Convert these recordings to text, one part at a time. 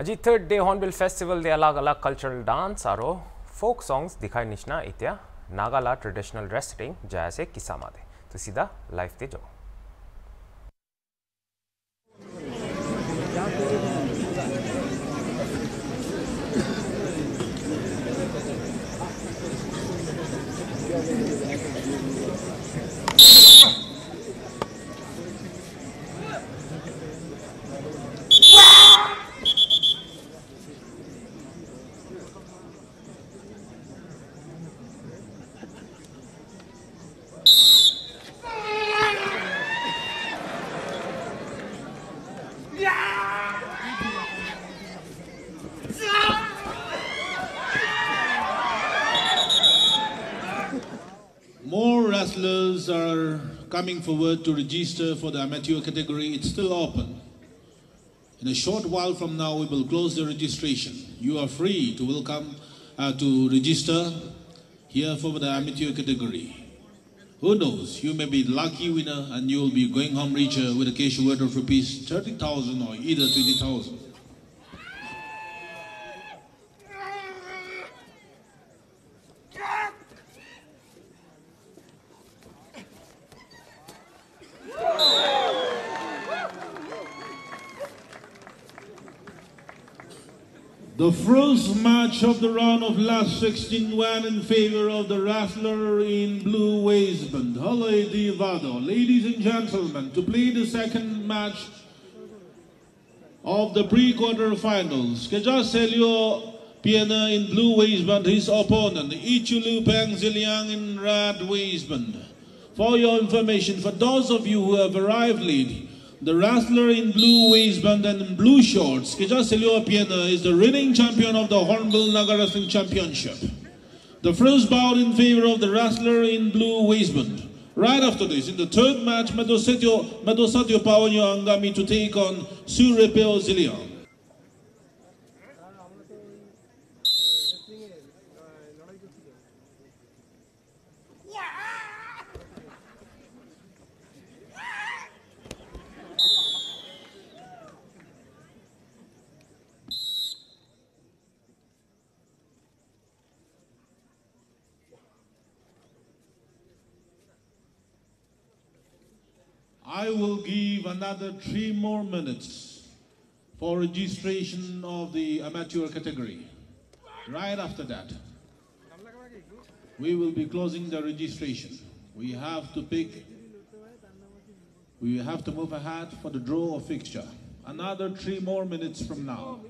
আজি third day Hornbill festival दे अलग अलग कल्चरल डांस और फोक सॉन्ग्स दिखाई निशना इत्या नागाला ट्रेडिशनल रेस्टिंग जैसे किसामा दे तो सीधा लाइफ दे जाओ। Wrestlers are coming forward to register for the amateur category. It's still open. In a short while from now, we will close the registration. You are free to welcome uh, to register here for the amateur category. Who knows? You may be lucky winner and you will be going home richer with a cash award of rupees 30,000 or either 20,000. The first match of the round of last 16 went in favor of the wrestler in blue waistband, Hale Divado. Ladies and gentlemen, to play the second match of the pre-quarter finals, Kejaselio Piana in blue waistband, his opponent, Ichulu Peng Ziliang in red waistband. For your information, for those of you who have arrived late, the wrestler in blue waistband and blue shorts, Kejaselio Piana, uh, is the reigning champion of the Hornbill Naga Wrestling Championship. The first bout in favor of the wrestler in blue waistband. Right after this, in the third match, Medosatio Pawanyo Angami to take on Surepeo Ziliang. I will give another three more minutes for registration of the amateur category. Right after that, we will be closing the registration. We have to pick, we have to move ahead for the draw of fixture. Another three more minutes from now.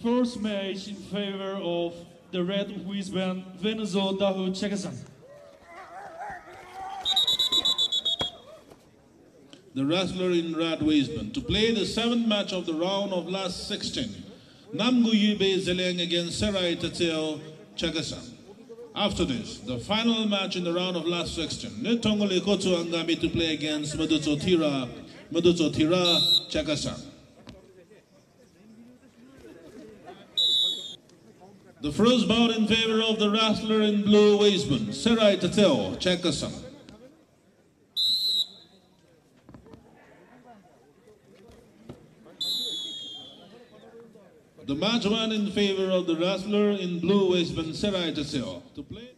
First match in favor of the red waistband, Venezuela Dahu Chakhesang. The wrestler in red waistband to play the seventh match of the round of last 16. Namguyube Zeleng against Sarai Tateo Chakhesang. After this, the final match in the round of last 16. Netongole Koto Angami to play against Maduto Tira, Maduto Tira Chakhesang. The first bout in favor of the wrestler in blue waistband, Sarai Tateo Chakhesang. The match went in favor of the wrestler in blue waistband, Sarai Taseo. To play.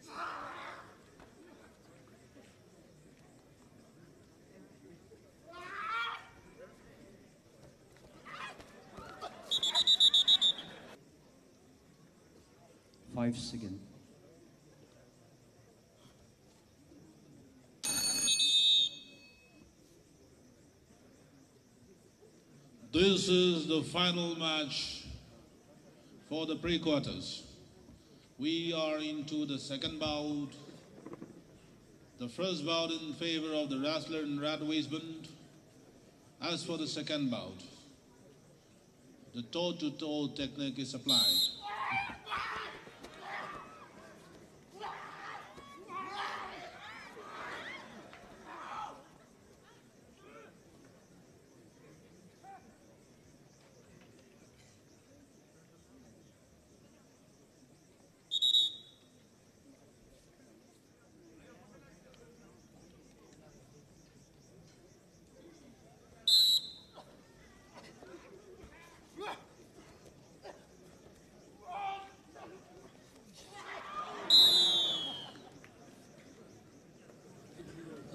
Five seconds. This is the final match for the pre-quarters. We are into the second bout. The first bout in favor of the wrestler in red waistband. As for the second bout, the toe-to-toe technique is applied.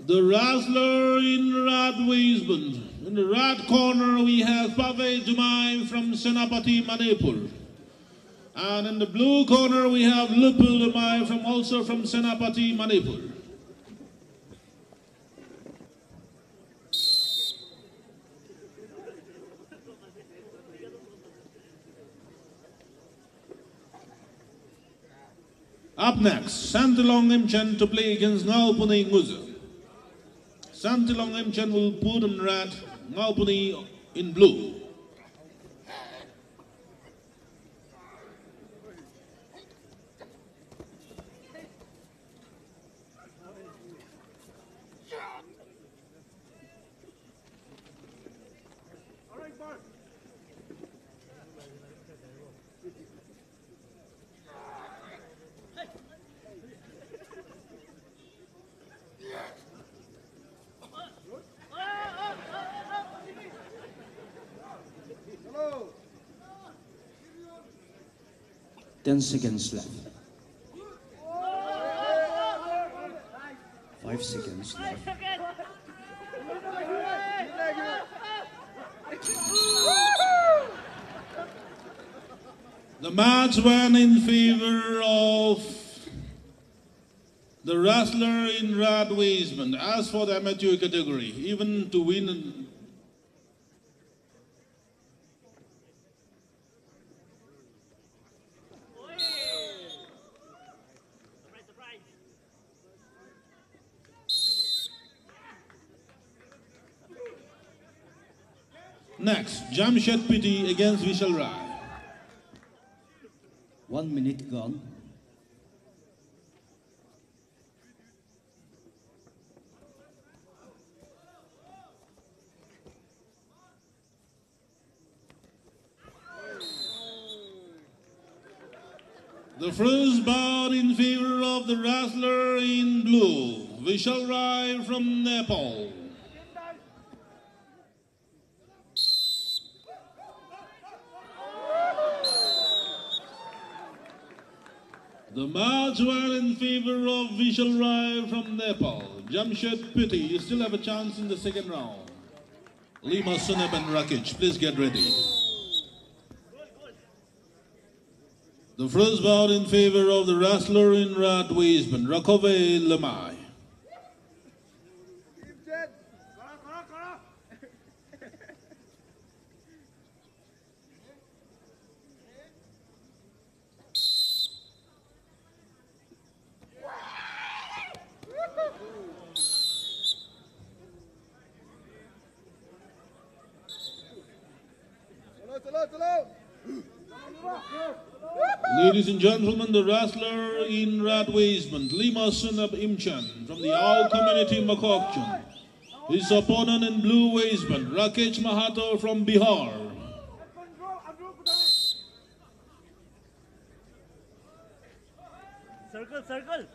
The wrestler in red waistband. In the red corner, we have Pave Jumai from Senapati, Manipur. And in the blue corner, we have Lupul Jumai from also from Senapati, Manipur. Up next, Santilong Imchen to play against Ngaupuni Nguzu. Santilong Imchen will put in red, in blue. Ten seconds left. Five seconds left. The match went in favor of the wrestler in red waistband. As for the amateur category, even to win Next, Jamshed Piti against Vishal Rai. One minute gone. The first bout in favor of the wrestler in blue, Vishal Rai from Nepal. The match were in favor of Vishal Rai from Nepal. Jamshed Piti, you still have a chance in the second round. Lima Suneb and Rakic, please get ready. The first bout in favor of the wrestler in red waistband, Rakove Lemai. Ladies and gentlemen, the wrestler in red waistband, Lima Sunab Imchen from the All Community Mokokchung. His opponent in blue waistband, Rakesh Mahato from Bihar. Circle, circle.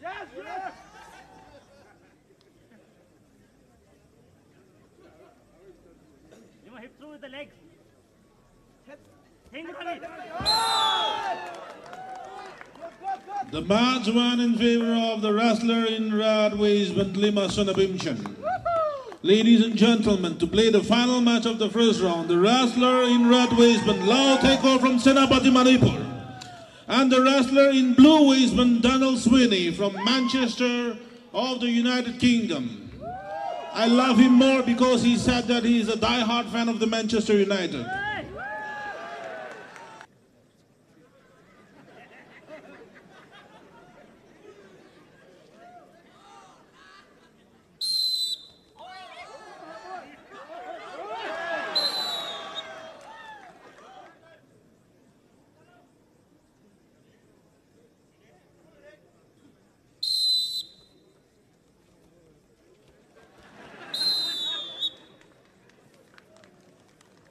Yes, yes. Through with the legs. The match won in favor of the wrestler in red waistband, Lima Sunabimchan. Ladies and gentlemen, to play the final match of the first round, the wrestler in red waistband, Lao Teko from Senapati, Manipur. And the wrestler in blue waistband, Donald Sweeney from Manchester of the United Kingdom. I love him more because he said that he is a die-hard fan of the Manchester United.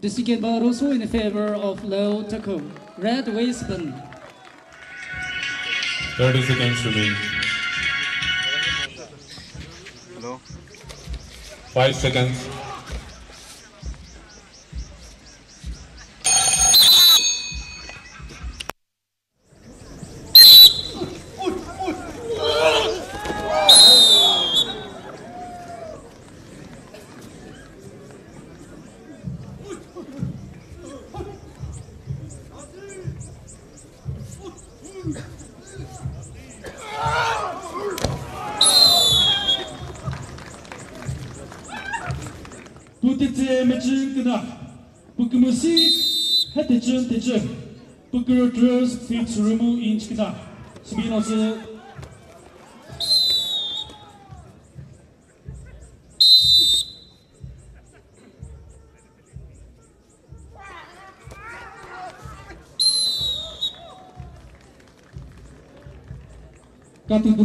The second bout also in favor of Leo Taco. Red waistband. 30 seconds remain. Hello? 5 seconds. 끄덕끄덕 부끄무시 해태쯤 대쯤 부끄러트러스 피츠루무 인치키다 스미너스 Katı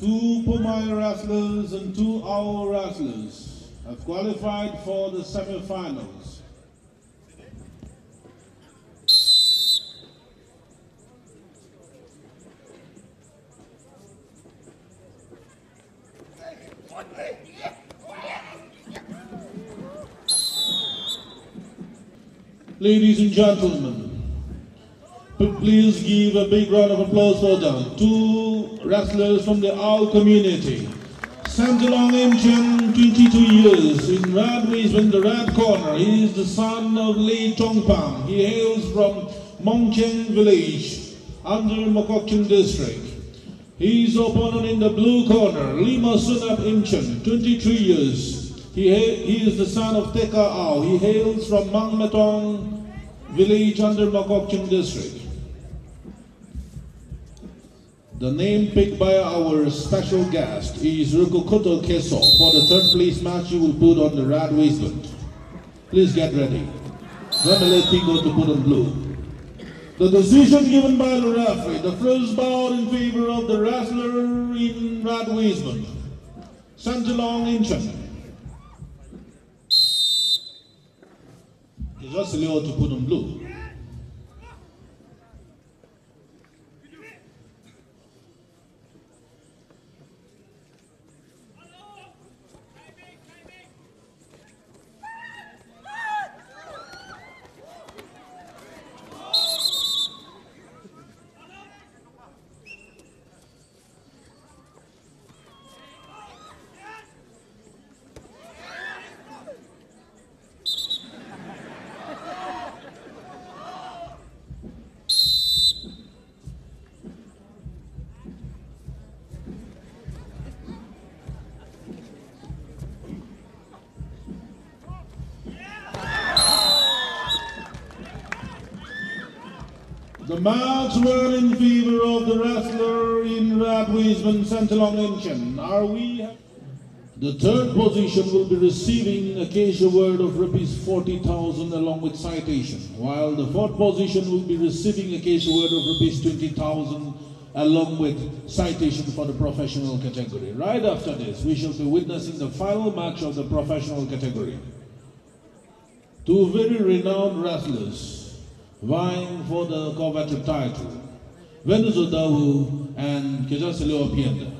Two Poumai wrestlers and two our wrestlers have qualified for the semi-finals. Ladies and gentlemen, please give a big round of applause for them. Two wrestlers from the Ao community. Sanjalong Imchen, 22 years, in red waistband, the red corner. He is the son of Lee Tongpang. He hails from Mongcheng village, under Mokokchung district. His opponent in the blue corner, Lima Sunap Imchen, 23 years. He, he is the son of Teka Ao. He hails from Mangmetong village under Mokokchung district. The name picked by our special guest is Rukukoto Keso. For the third place match, you will put on the red waistband. Please get ready. Then let Pingo to put on blue. The decision given by the referee, the first bout in favor of the wrestler in red waistband, Sanjalong Imchen. It's just Leo to put on blue. Match were in of the wrestler in red waistband, Santalong. Are we? The third position will be receiving a cash award of rupees 40,000 along with citation, while the fourth position will be receiving a cash award of rupees 20,000 along with citation for the professional category. Right after this, we shall be witnessing the final match of the professional category. Two very renowned wrestlers vying for the coveted title, Venuzo Dawu and Kejaseleo Pienda.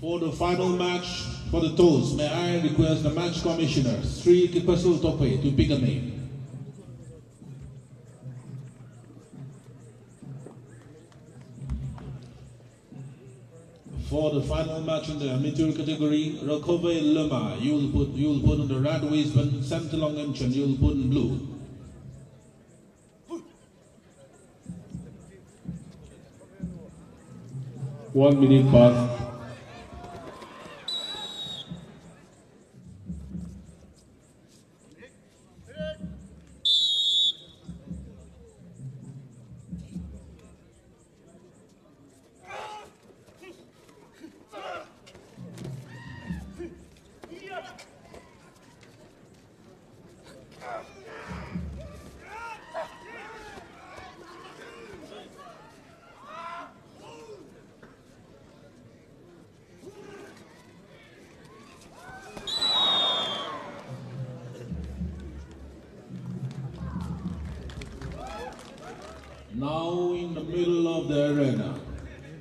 For the final match for the toes, may I request the match commissioner, Sri Kipasul Tope, to pick a name. For the final match in the amateur category, Rakove Lema, you will put you will put on the red waistband, Samtalong Imchen, you will put in blue. One minute past.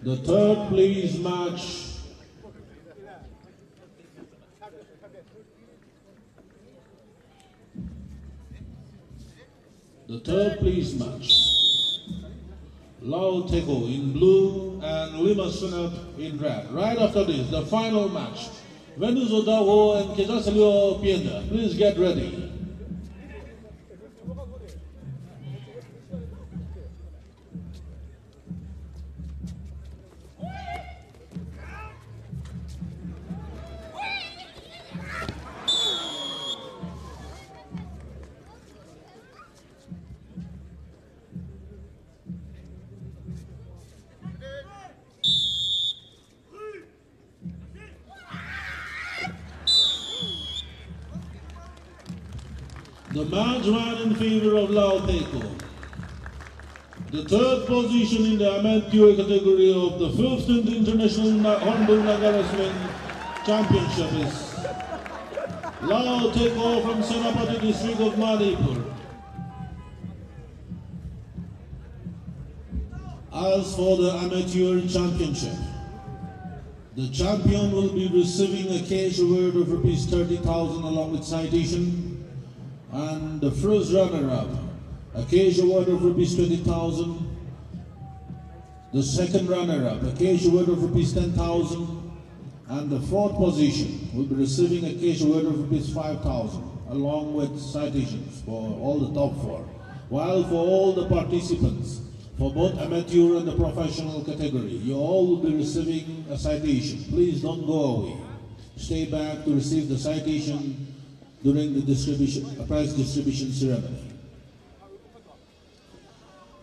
The third place match the third place match. Lao Teko in blue and Lima Sunat in red. Right after this, the final match. Odawo and Kejasalio Pienda. Please get ready. The match ran in favor of Lao Teko. The third position in the amateur category of the 15th International Na- Hornbill Naga Wrestling Championship is Lao Teko from Senapati district of Manipur. As for the amateur championship, the champion will be receiving a cash award of rupees 30,000 along with citation and the first runner-up, a cash award of rupees 20,000. The second runner-up, a cash award of rupees 10,000. And the fourth position will be receiving a cash award of rupees 5,000 along with citations for all the top four. While for all the participants, for both amateur and the professional category, you all will be receiving a citation. Please don't go away. Stay back to receive the citation during the distribution, prize distribution ceremony.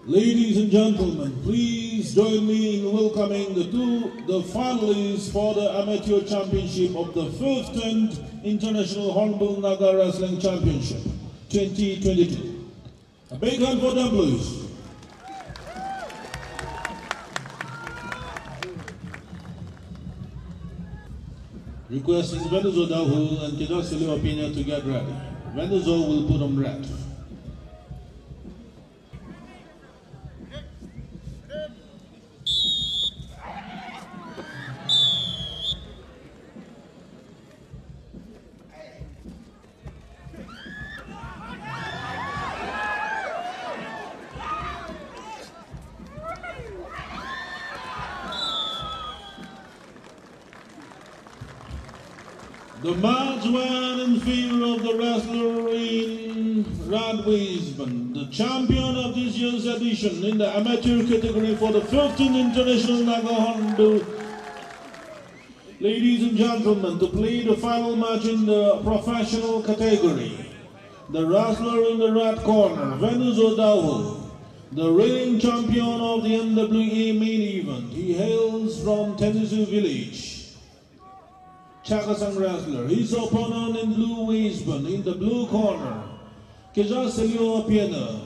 Ladies and gentlemen, please join me in welcoming the two the finalists for the amateur championship of the 15th International Hornbill Naga Wrestling Championship 2022. A big hand for them, please. Requesting Venezo Dahu and Kedasili Opinion to get ready. Venezo will put on red. Year's edition in the amateur category for the 15th International Naga Hornbill. Ladies and gentlemen, to play the final match in the professional category, the wrestler in the red corner, Venus Odaho, the reigning champion of the NWA main event. He hails from Tennessee Village. Chakhesang wrestler. His opponent in blue waistband in the blue corner. Keja Selio Piena,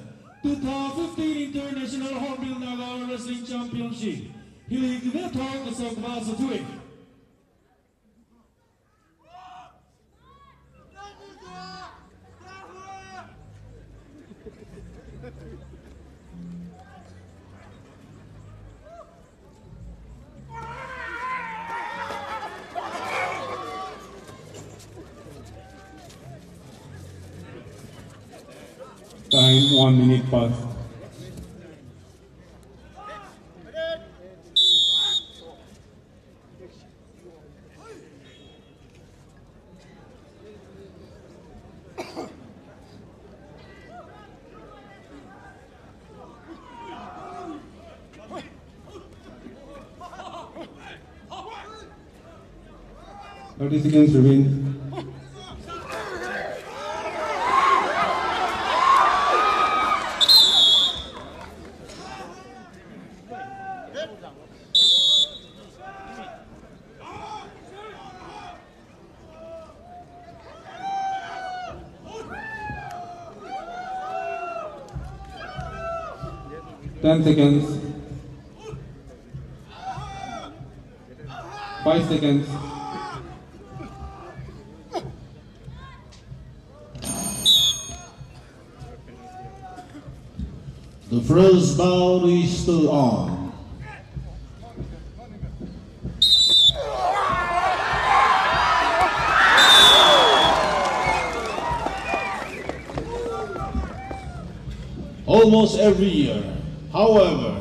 2015 International Hornbill Naga Wrestling Championship. He kuvetog sokvasa tuik. One minute past. Thirty seconds remain. 10 seconds. 5 seconds. The first bout is still on. Almost every year, however,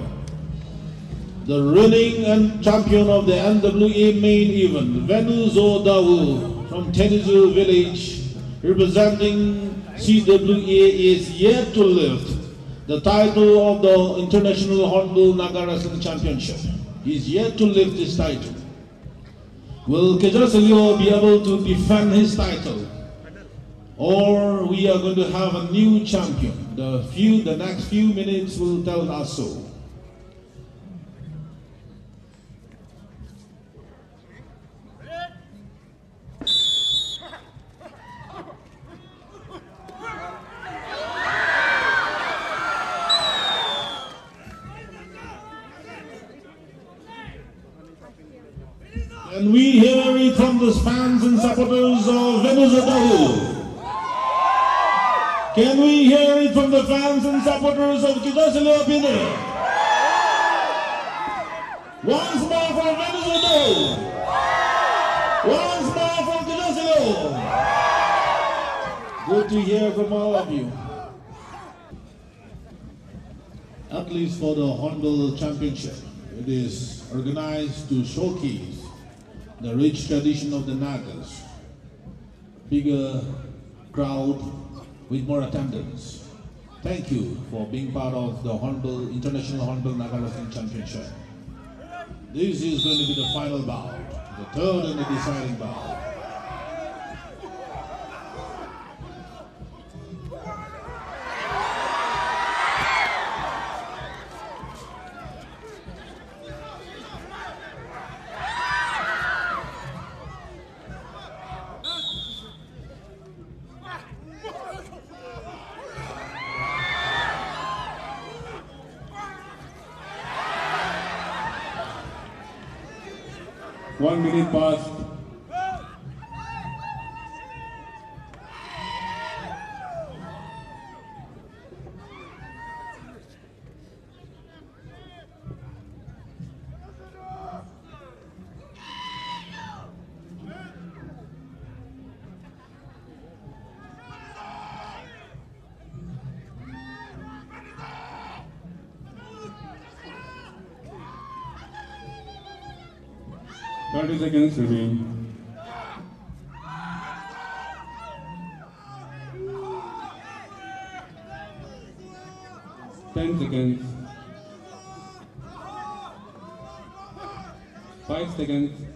the reigning and champion of the NWA main event, Venuzo Dawu from Tennessee Village, representing CWA, is yet to lift the title of the International Hornbill Naga Wrestling Championship. He's yet to lift this title. Will Kejasilio be able to defend his title? Or we are going to have a new champion. The few the next few minutes will tell us so. And we hear it from the fans and supporters of Venezuela. Can we hear it from the fans and supporters of Kidosilo Pinner? Once more for Venezuela. Once more for Kidosilo. Good to hear from all of you. At least for the Hornbill Championship, it is organized to showcase the rich tradition of the Nagas, bigger crowd with more attendance. Thank you for being part of the Hornbill International Hornbill Naga Wrestling Championship. This is going to be the final bout, the third and the deciding bout. 30 seconds remain. Ten seconds. Five seconds.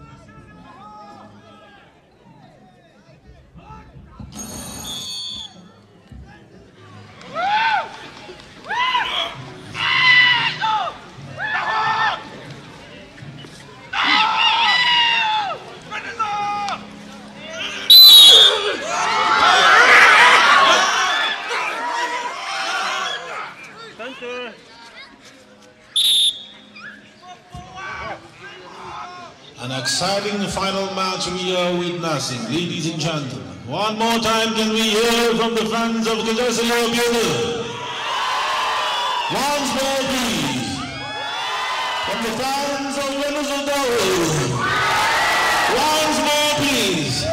An exciting final match we are witnessing, ladies and gentlemen. One more time, can we hear from the fans of Kajasilo Bugle? Once more, please. From the fans of Venezuela. Once more, please.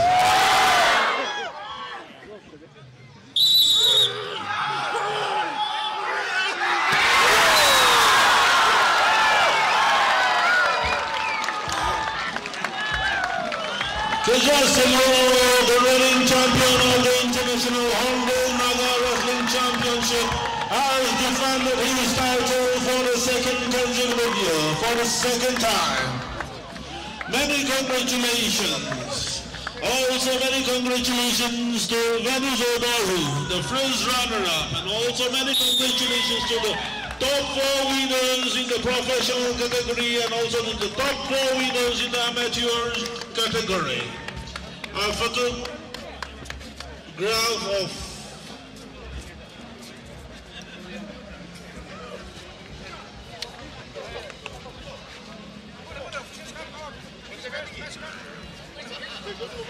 Kajasilo, the reigning champion of the International Hornbill Naga Wrestling Championship, has defended his title for the second consecutive year, for the second time. Many congratulations. Also many congratulations to Venus Odoru, the first runner-up, and also many congratulations to the top four winners in the professional category and also the top four winners in the amateur category. A photograph of